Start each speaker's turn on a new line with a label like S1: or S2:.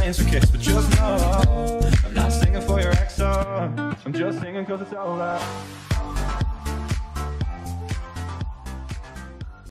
S1: playing some kicks, but just know I'm not singing for your ex. oh. I'm just singing cause it's all out.